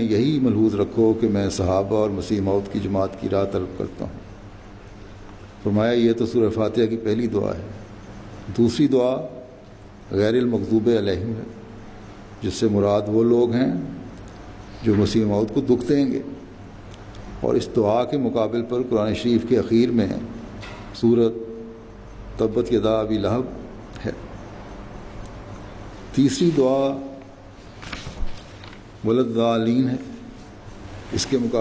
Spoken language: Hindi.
में यही मलहूज रखो कि मैं सहाबा और मसीह मौत की जमात की राह तलब करता हूँ। फरमाया, ये तो सूर फातिहा की पहली दुआ है। दूसरी दुआ गैर अलहम है, जिससे मुराद वो लोग हैं जो मसीह मौत को दुख देंगे। और इस दुआ के मुकाबले पर कुरान शरीफ के अखीर में सूरत तब्बत यदा अबी लहब है। तीसरी दुआ वलदालीन है। इसके मुकाबले